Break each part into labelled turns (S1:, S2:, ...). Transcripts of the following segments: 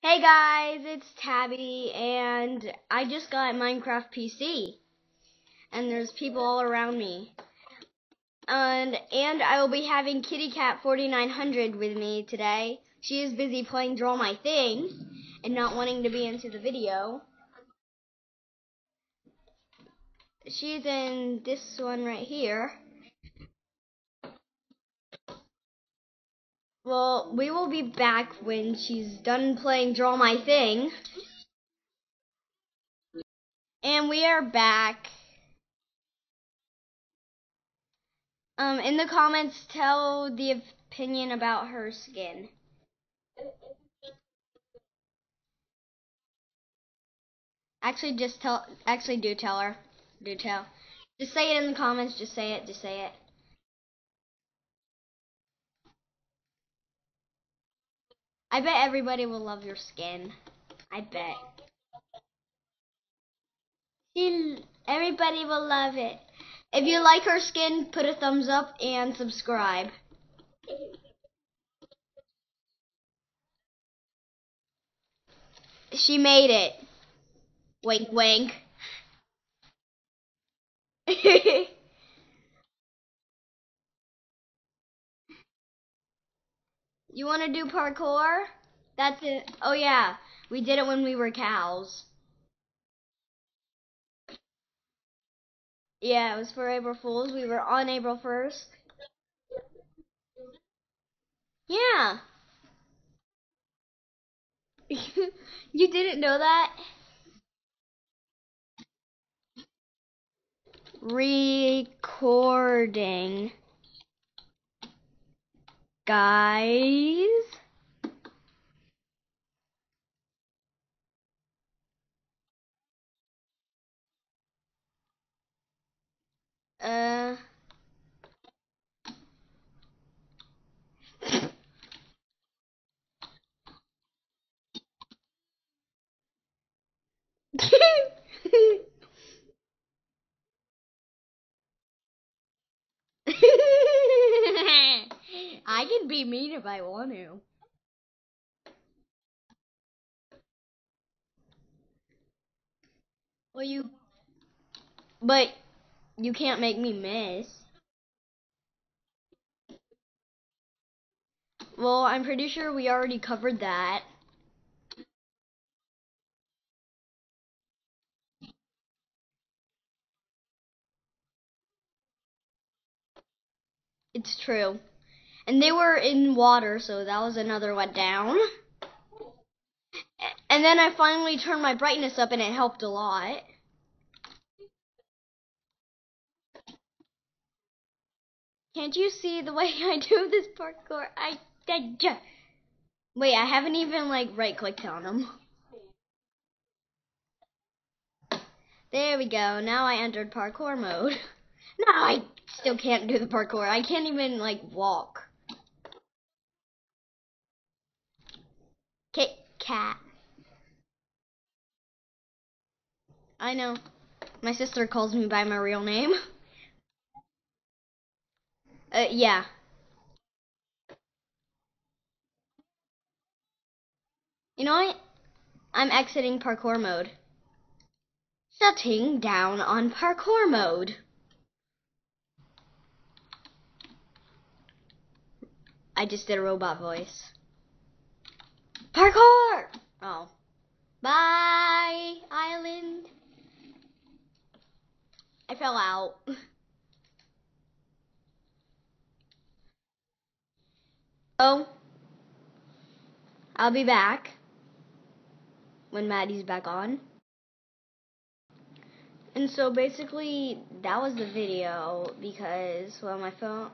S1: Hey guys, it's Tabby, and I just got Minecraft PC, and there's people all around me, and and I will be having Kitty Cat 4900 with me today. She is busy playing Draw My Thing, and not wanting to be into the video. She's in this one right here. Well, we will be back when she's done playing Draw My Thing. And we are back. Um, in the comments, tell the opinion about her skin. Actually, just tell. Actually, do tell her. Do tell. Just say it in the comments. Just say it. Just say it. I bet everybody will love your skin. I bet. Everybody will love it. If you like her skin, put a thumbs up and subscribe. She made it. Wink, wink. You want to do parkour? That's it. Oh, yeah. We did it when we were cows. Yeah, it was for April Fools. We were on April 1st. Yeah. you didn't know that? Recording guys. Uh. I be mean if I want to. Well, you. But you can't make me miss. Well, I'm pretty sure we already covered that. It's true. And they were in water, so that was another let down. And then I finally turned my brightness up and it helped a lot. Can't you see the way I do this parkour? I, just... Wait, I haven't even like right clicked on them. There we go. Now I entered parkour mode. no, I still can't do the parkour. I can't even like walk. Kat. I know. My sister calls me by my real name. Uh, yeah. You know what? I'm exiting parkour mode. Shutting down on parkour mode. I just did a robot voice. Parkour! Oh. Bye, island. Fell out. Oh. I'll be back when Maddie's back on. And so basically that was the video because well my phone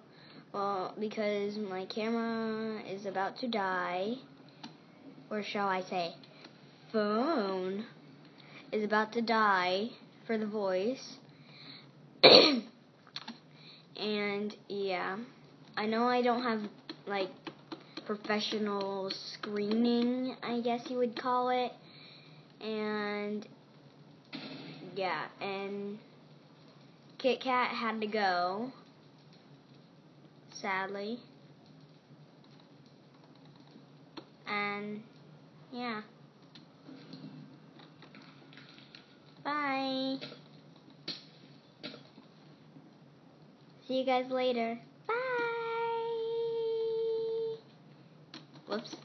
S1: well because my camera is about to die or shall I say, phone is about to die for the voice. and yeah, I know I don't have like professional screening, I guess you would call it. And yeah, and Kit Kat had to go, sadly. And yeah. Bye. See you guys later. Bye. Whoops.